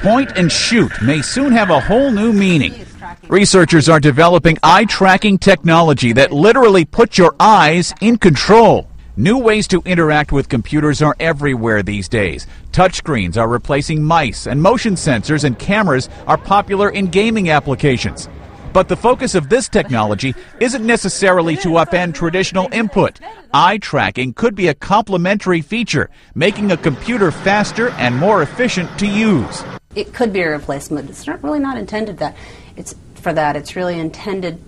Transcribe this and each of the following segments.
Point and shoot may soon have a whole new meaning. Researchers are developing eye tracking technology that literally puts your eyes in control. New ways to interact with computers are everywhere these days. Touchscreens are replacing mice, and motion sensors and cameras are popular in gaming applications. But the focus of this technology isn't necessarily to upend traditional input. Eye tracking could be a complementary feature, making a computer faster and more efficient to use. It could be a replacement. It's not really not intended that. It's for that. It's really intended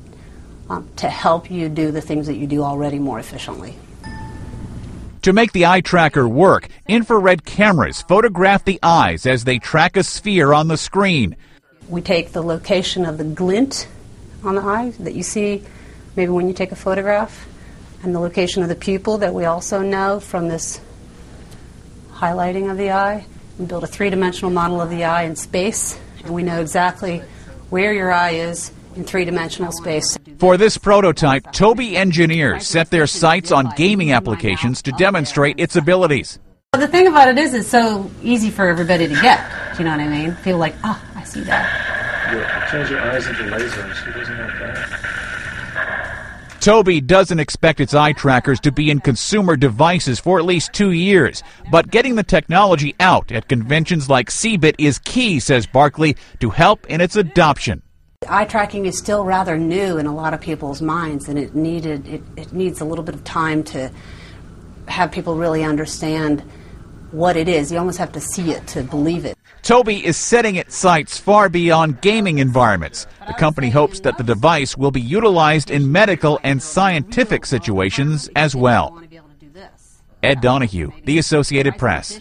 um, to help you do the things that you do already more efficiently. To make the eye tracker work, infrared cameras photograph the eyes as they track a sphere on the screen. We take the location of the glint on the eye that you see maybe when you take a photograph and the location of the pupil that we also know from this highlighting of the eye. We build a three-dimensional model of the eye in space and we know exactly where your eye is in three-dimensional space. For this prototype, Tobii engineers set their sights on gaming applications to demonstrate its abilities. Well, the thing about it is it's so easy for everybody to get. Do you know what I mean? Feel like, oh, I see that. Yeah, turns your eyes into lasers. Who doesn't want that? Tobii doesn't expect its eye trackers to be in consumer devices for at least two years, but getting the technology out at conventions like CeBIT is key, says Barkley, to help in its adoption. Eye tracking is still rather new in a lot of people's minds, and it needed it, it needs a little bit of time to have people really understand what it is. You almost have to see it to believe it. Tobii is setting its sights far beyond gaming environments. The company hopes that the device will be utilized in medical and scientific situations as well. Ed Donahue, The Associated Press.